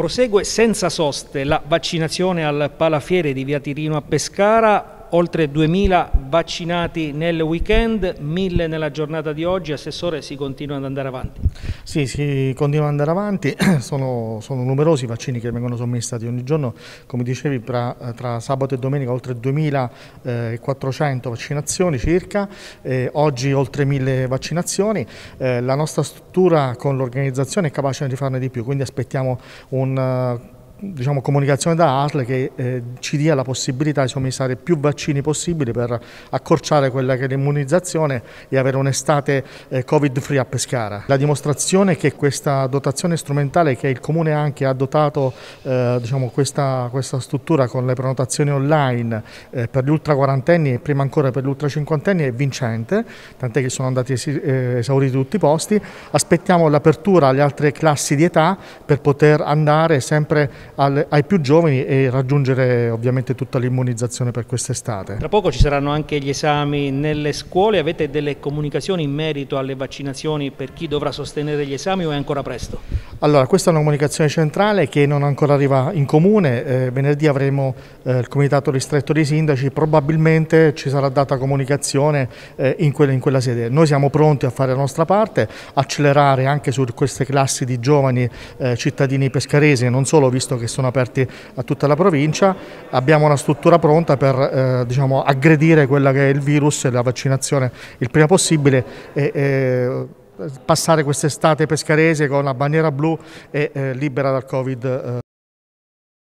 Prosegue senza soste la vaccinazione al Palafiere di Via Tirino a Pescara oltre 2000 vaccinati nel weekend, 1000 nella giornata di oggi, Assessore si continua ad andare avanti? Sì, si continua ad andare avanti, sono, sono numerosi i vaccini che vengono somministrati ogni giorno, come dicevi tra, tra sabato e domenica oltre 2400 eh, vaccinazioni circa, eh, oggi oltre 1000 vaccinazioni, eh, la nostra struttura con l'organizzazione è capace di farne di più, quindi aspettiamo un diciamo, comunicazione da ASL che eh, ci dia la possibilità di somministrare più vaccini possibili per accorciare quella che è l'immunizzazione e avere un'estate eh, covid free a Pescara. La dimostrazione è che questa dotazione strumentale che il Comune anche ha dotato eh, diciamo, questa, questa, struttura con le prenotazioni online eh, per gli ultra quarantenni e prima ancora per gli ultra cinquantenni è vincente, tant'è che sono andati eh, esauriti tutti i posti. Aspettiamo l'apertura alle altre classi di età per poter andare sempre alle, ai più giovani e raggiungere ovviamente tutta l'immunizzazione per quest'estate. Tra poco ci saranno anche gli esami nelle scuole, avete delle comunicazioni in merito alle vaccinazioni per chi dovrà sostenere gli esami o è ancora presto? Allora, questa è una comunicazione centrale che non ancora arriva in comune, eh, venerdì avremo eh, il comitato ristretto dei sindaci, probabilmente ci sarà data comunicazione eh, in, quella, in, quella, sede. Noi siamo pronti a fare la nostra parte, accelerare anche su queste classi di giovani eh, cittadini pescaresi, non solo visto che sono aperti a tutta la provincia, abbiamo una struttura pronta per eh, diciamo, aggredire quella che è il virus e la vaccinazione il prima possibile e, e passare quest'estate pescarese con la bandiera blu e eh, libera dal Covid. Eh.